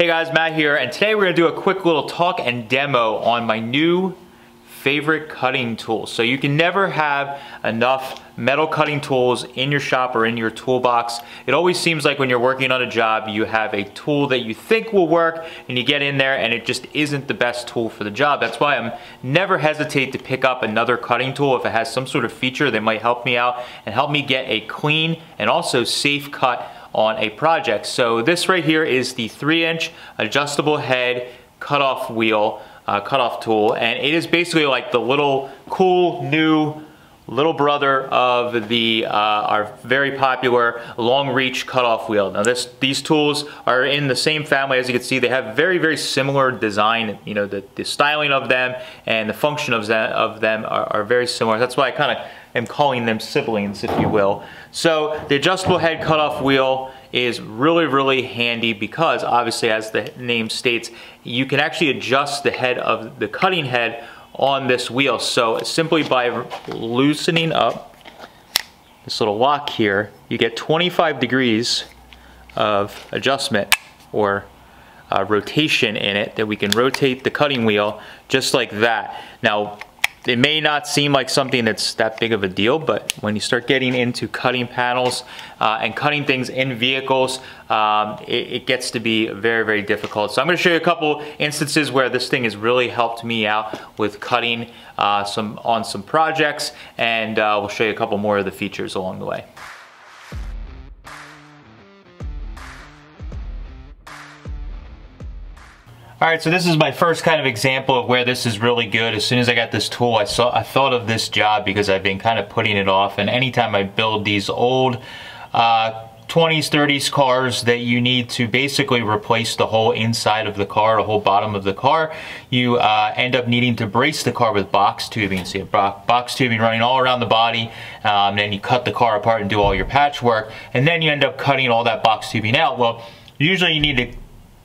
Hey guys, Matt here, and today we're gonna do a quick little talk and demo on my new favorite cutting tool. So you can never have enough metal cutting tools in your shop or in your toolbox. It always seems like when you're working on a job, you have a tool that you think will work and you get in there and it just isn't the best tool for the job. That's why I'm never hesitate to pick up another cutting tool if it has some sort of feature that might help me out and help me get a clean and also safe cut on a project. So this right here is the three inch adjustable head cutoff wheel, uh, cutoff tool, and it is basically like the little cool new little brother of the uh, our very popular long reach cutoff wheel. Now this these tools are in the same family as you can see they have very very similar design you know the, the styling of them and the function of them, of them are, are very similar that's why I kind of am calling them siblings if you will. So the adjustable head cutoff wheel is really, really handy because obviously as the name states, you can actually adjust the head of the cutting head on this wheel. So simply by loosening up this little lock here, you get 25 degrees of adjustment or uh, rotation in it that we can rotate the cutting wheel just like that. Now it may not seem like something that's that big of a deal, but when you start getting into cutting panels uh, and cutting things in vehicles, um, it, it, gets to be very, very difficult. So I'm gonna show you a couple instances where this thing has really helped me out with cutting uh, some on some projects, and uh, we'll show you a couple more of the features along the way. All right, so this is my first kind of example of where this is really good. As soon as I got this tool, I saw I thought of this job because I've been kind of putting it off. And anytime I build these old uh, 20s, 30s cars that you need to basically replace the whole inside of the car, the whole bottom of the car, you uh, end up needing to brace the car with box tubing. So have box tubing running all around the body, um, then you cut the car apart and do all your patchwork, and then you end up cutting all that box tubing out. Well, usually you need to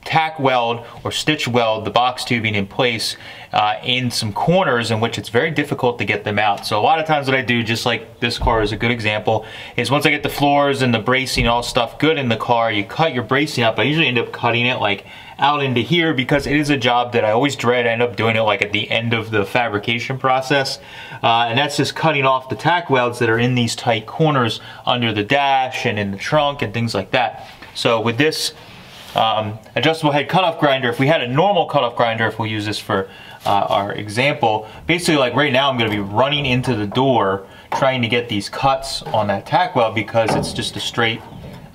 tack weld or stitch weld the box tubing in place uh, in some corners in which it's very difficult to get them out. So a lot of times what I do, just like this car is a good example, is once I get the floors and the bracing all stuff good in the car, you cut your bracing up. I usually end up cutting it like out into here because it is a job that I always dread. I end up doing it like at the end of the fabrication process. Uh, and that's just cutting off the tack welds that are in these tight corners under the dash and in the trunk and things like that. So with this um, adjustable head cutoff grinder, if we had a normal cutoff grinder, if we use this for uh, our example, basically like right now I'm gonna be running into the door trying to get these cuts on that tack weld because it's just a straight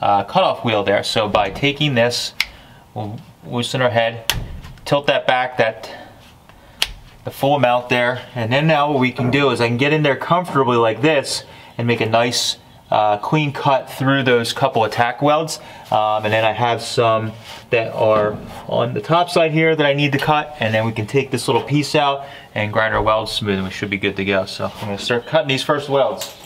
uh, cutoff wheel there. So by taking this, we'll loosen our head, tilt that back, that the full amount there, and then now what we can do is I can get in there comfortably like this and make a nice uh, clean cut through those couple of tack welds. Um, and then I have some that are on the top side here that I need to cut. And then we can take this little piece out and grind our welds smooth and we should be good to go. So I'm gonna start cutting these first welds.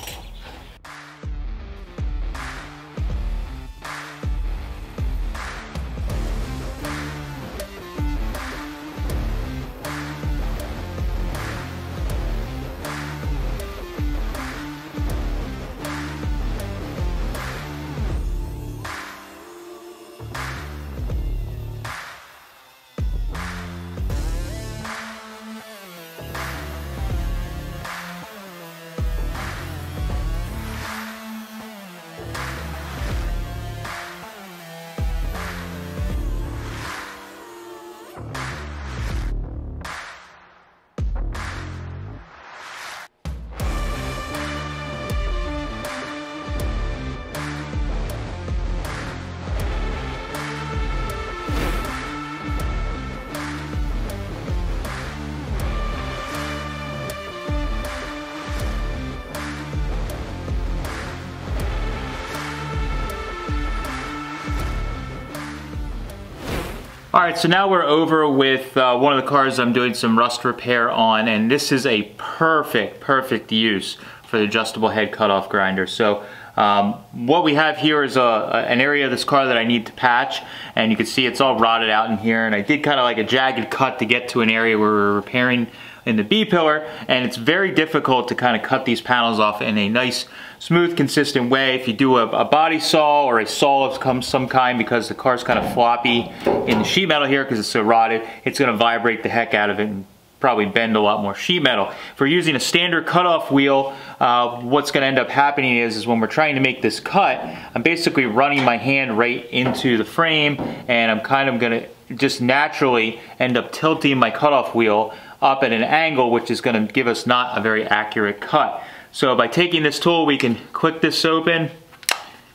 All right, so now we're over with uh, one of the cars I'm doing some rust repair on, and this is a perfect, perfect use for the adjustable head cutoff grinder. So um, what we have here is a, a, an area of this car that I need to patch, and you can see it's all rotted out in here, and I did kind of like a jagged cut to get to an area where we're repairing in the B-pillar, and it's very difficult to kind of cut these panels off in a nice, smooth, consistent way. If you do a, a body saw or a saw of some kind because the car's kind of floppy in the sheet metal here because it's so rotted, it's gonna vibrate the heck out of it and probably bend a lot more sheet metal. If we're using a standard cutoff wheel, uh, what's gonna end up happening is, is when we're trying to make this cut, I'm basically running my hand right into the frame and I'm kind of gonna just naturally end up tilting my cutoff wheel up at an angle which is gonna give us not a very accurate cut. So by taking this tool, we can click this open,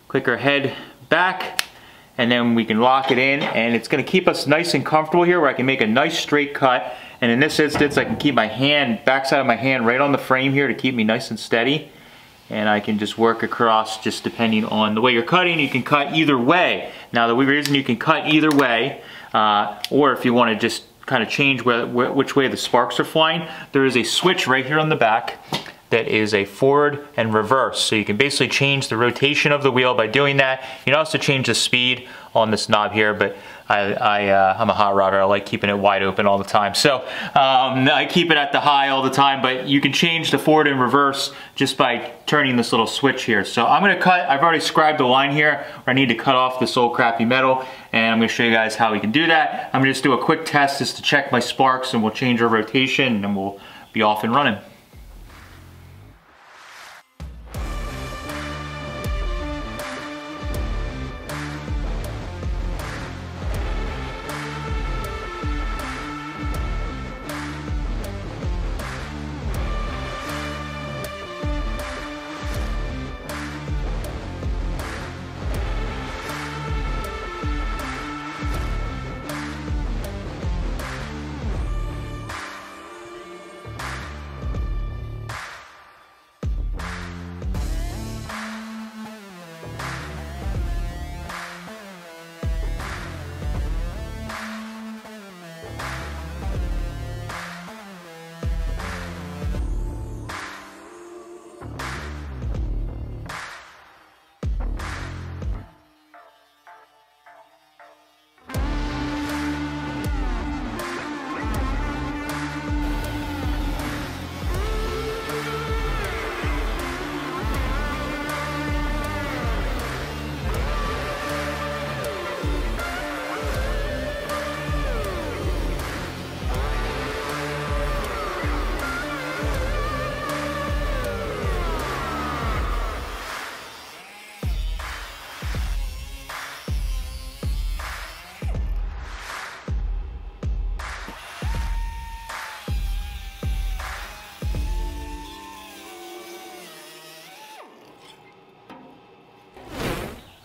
click our head back, and then we can lock it in and it's gonna keep us nice and comfortable here where I can make a nice straight cut and in this instance, I can keep my hand, backside of my hand right on the frame here to keep me nice and steady. And I can just work across just depending on the way you're cutting. You can cut either way. Now the reason you can cut either way, uh, or if you want to just kind of change where, which way the sparks are flying, there is a switch right here on the back that is a forward and reverse. So you can basically change the rotation of the wheel by doing that. You can also change the speed on this knob here, but I, I, uh, I'm a hot rodder. I like keeping it wide open all the time. So um, I keep it at the high all the time, but you can change the forward and reverse just by turning this little switch here. So I'm gonna cut, I've already scribed the line here where I need to cut off this old crappy metal, and I'm gonna show you guys how we can do that. I'm gonna just do a quick test just to check my sparks, and we'll change our rotation, and we'll be off and running.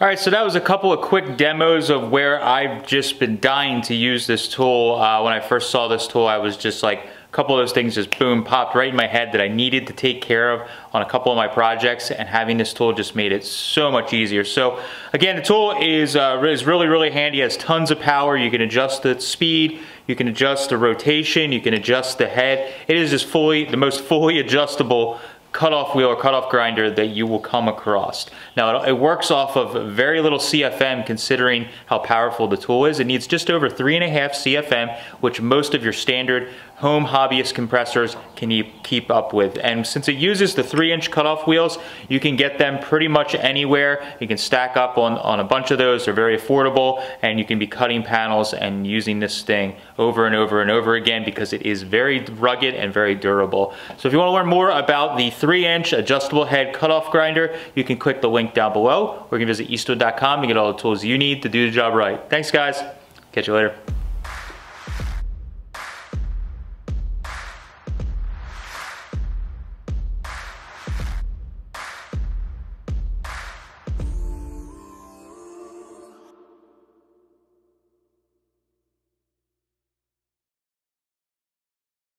All right, so that was a couple of quick demos of where I've just been dying to use this tool. Uh, when I first saw this tool, I was just like, a couple of those things just boom, popped right in my head that I needed to take care of on a couple of my projects and having this tool just made it so much easier. So again, the tool is, uh, is really, really handy. It has tons of power. You can adjust the speed, you can adjust the rotation, you can adjust the head. It is just fully, the most fully adjustable cutoff wheel or cutoff grinder that you will come across. Now it, works off of very little CFM considering how powerful the tool is. It needs just over three and a half CFM, which most of your standard home hobbyist compressors can you keep up with. And since it uses the three inch cutoff wheels, you can get them pretty much anywhere. You can stack up on, on a bunch of those. They're very affordable and you can be cutting panels and using this thing over and over and over again because it is very rugged and very durable. So if you want to learn more about the three inch adjustable head cutoff grinder, you can click the link down below or you can visit eastwood.com to get all the tools you need to do the job right. Thanks guys. Catch you later.